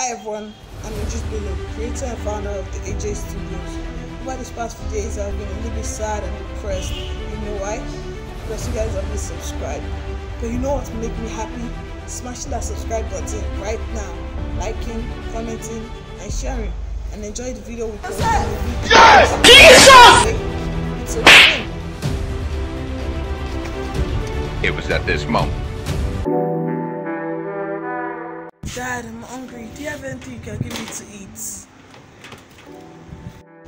Hi everyone, I'm Idris Bello, creator and founder of the AJ Studios. Over these past few days, I've been a little bit sad and depressed. You know why? Because you guys haven't subscribed. But you know what will make me happy? Smashing that subscribe button right now, liking, commenting, and sharing. And enjoy the video with us. Yes! Jesus! It was at this moment. Dad, I'm hungry. Do you have anything you can give me to eat?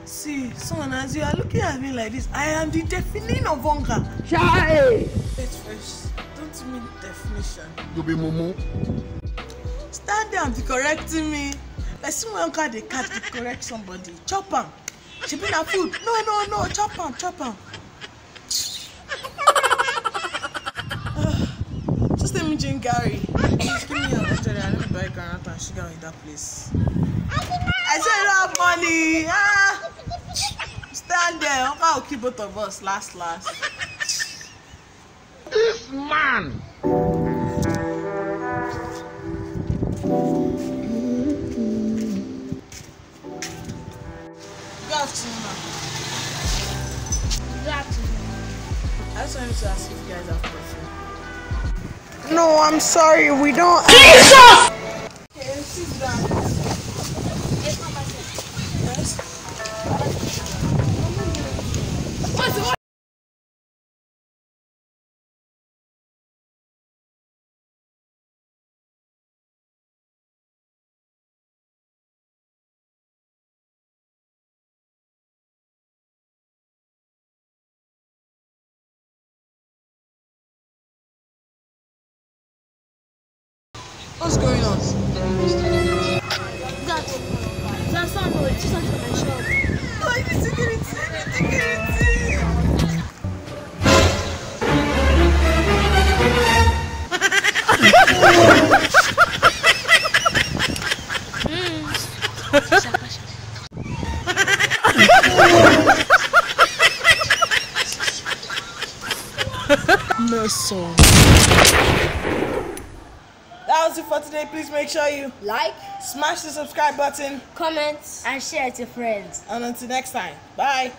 See, someone as you are looking at me like this, I am the definition of hunger. Chai! Wait first, don't you mean definition? You be mumu. Stand there and be correcting me. Person wey hunger dey catch dey correct somebody. Chop am. Shebi na food. No, no, no. Chop am, chop am. Let me drink Gary. Please give me your water. I need to buy granite and sugar in that place. I said you don't have money. Ah. Stand there. Hunger will kill both of us last last. This man! Good afternoon. Good afternoon. I just wanted to ask if you guys have perfume. No, I'm sorry, we don't. Jesus! What's going on? That, that's not no, it's just not my shop. Oh, I need security. I need security. Mess up. That was it for today. Please make sure you Like, smash the subscribe button. comment, and share it to friends. And until next time, bye.